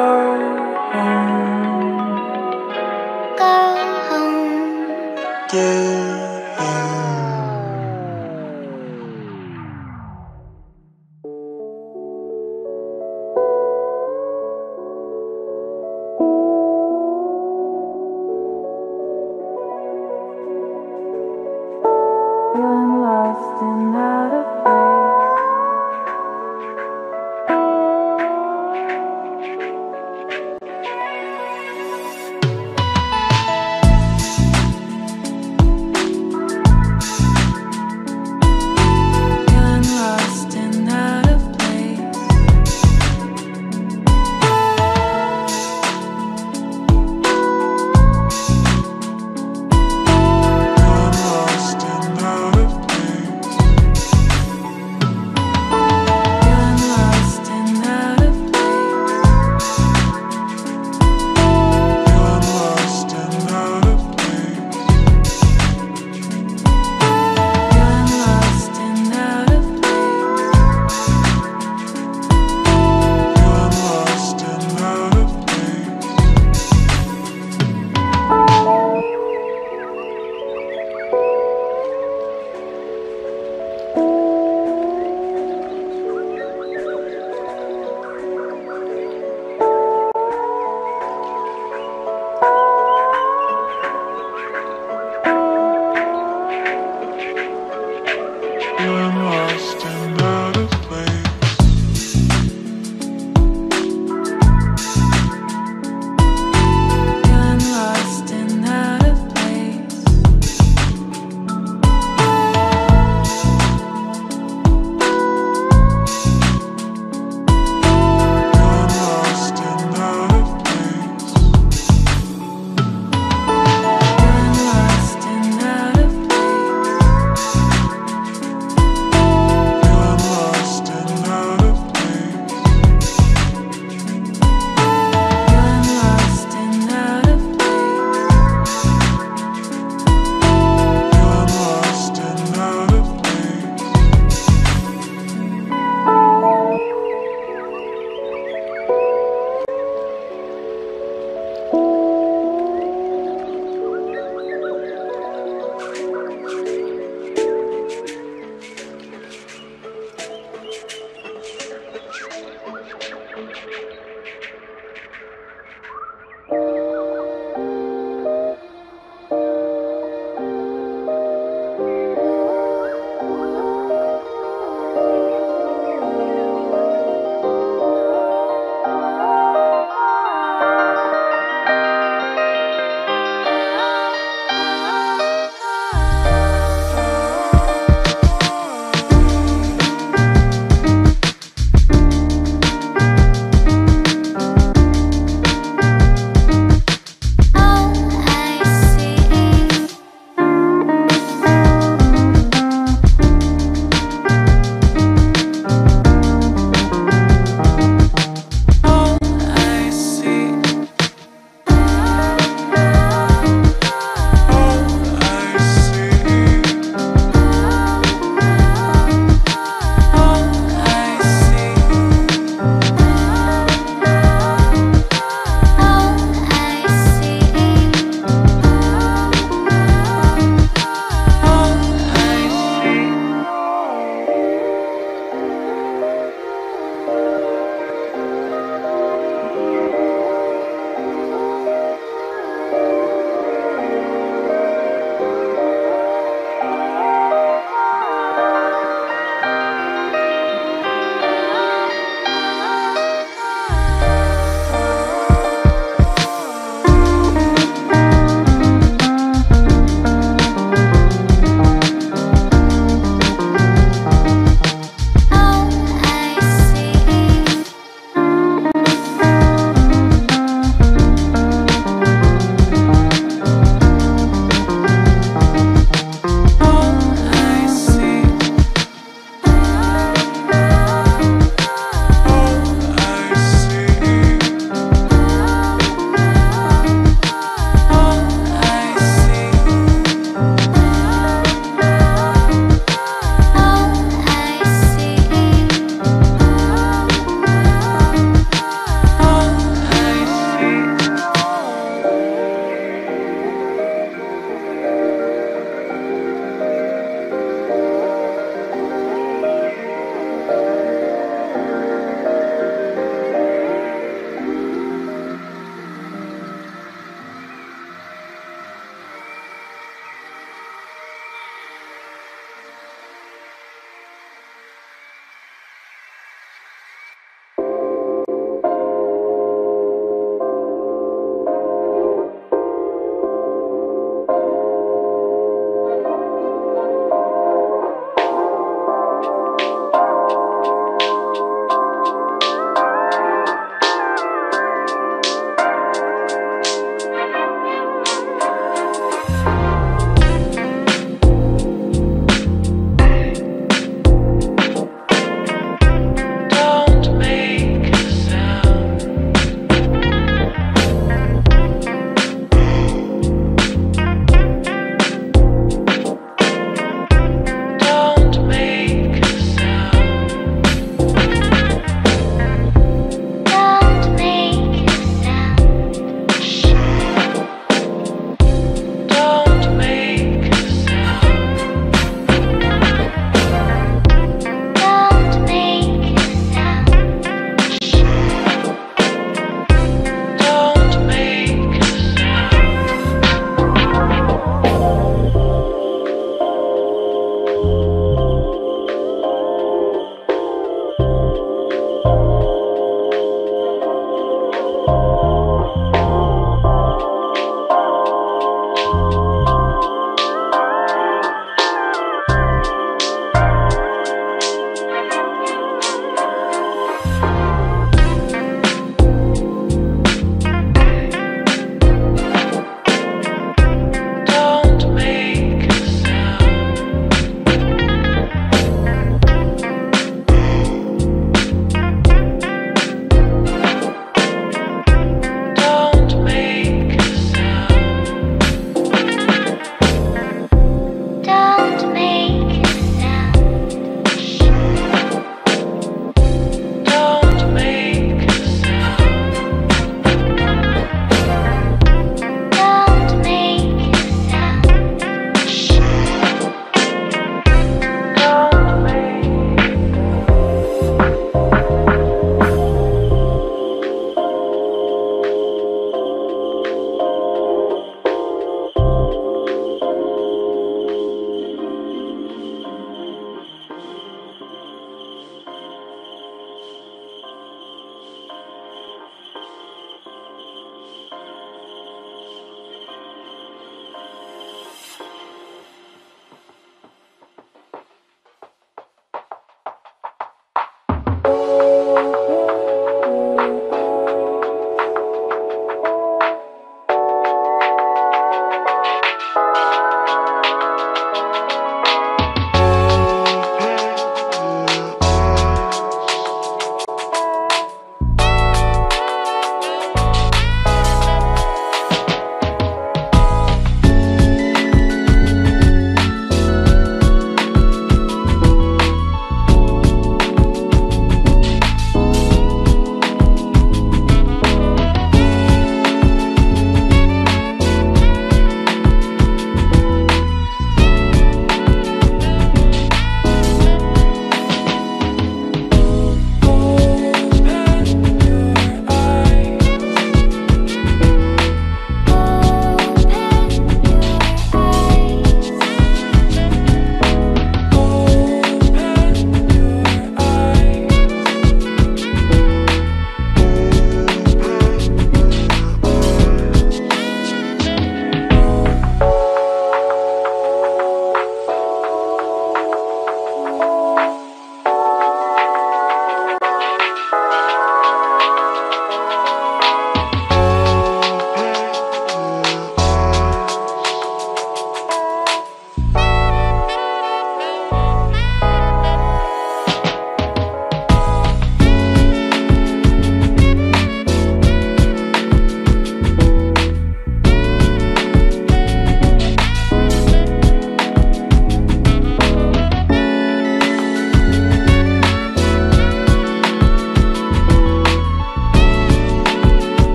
world.